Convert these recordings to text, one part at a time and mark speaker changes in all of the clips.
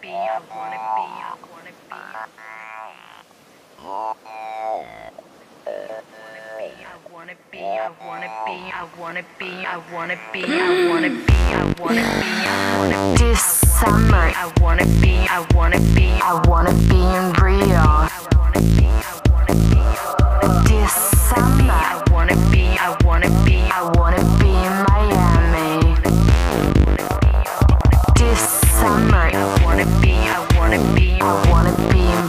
Speaker 1: be, I wanna be, I wanna be. I wanna be, I wanna be, I wanna be, I wanna be, I wanna be, I wanna be,
Speaker 2: I wanna be. This summer,
Speaker 1: I wanna be, I wanna be, I
Speaker 2: wanna be in Rio. This summer,
Speaker 1: I wanna be, I wanna be, I
Speaker 2: wanna be. Summer,
Speaker 1: I wanna be,
Speaker 2: I wanna be,
Speaker 1: I I wanna be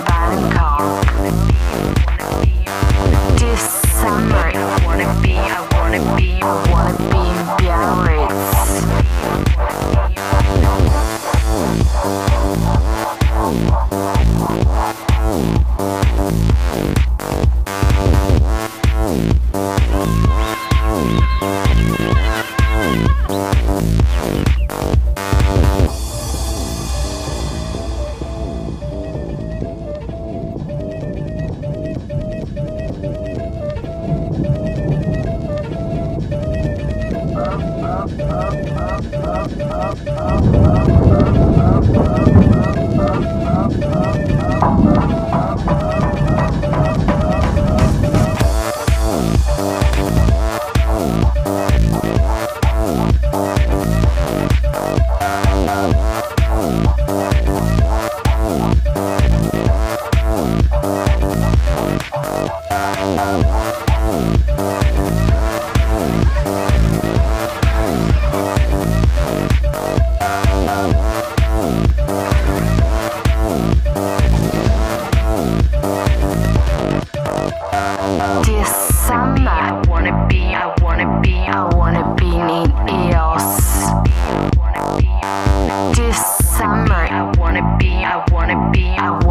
Speaker 1: I
Speaker 2: wanna be,
Speaker 1: I wanna be, I wanna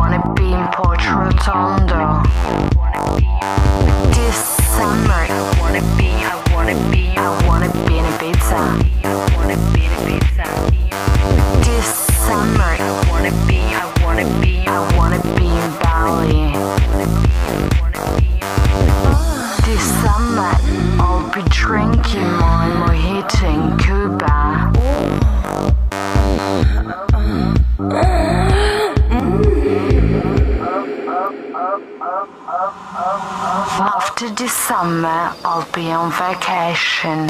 Speaker 2: After this summer, I'll be on vacation.